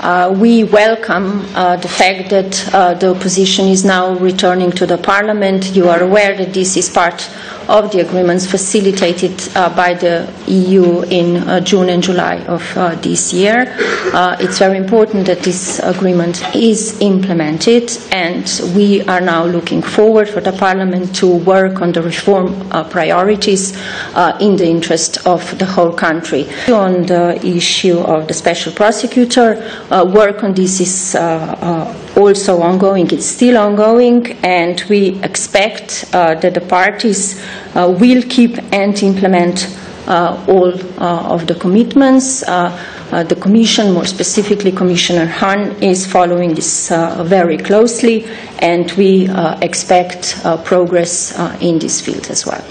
Uh, we welcome uh, the fact that uh, the opposition is now returning to the parliament. You are aware that this is part of the agreements facilitated uh, by the EU in uh, June and July of uh, this year. it's very important that this agreement is implemented, and we are now looking forward for the Parliament to work on the reform priorities in the interest of the whole country. On the issue of the special prosecutor, work on this is also ongoing. It's still ongoing, and we expect uh, that the parties uh, will keep and implement uh, all uh, of the commitments. Uh, uh, the Commission, more specifically Commissioner Hahn, is following this very closely, and we expect progress in this field as well.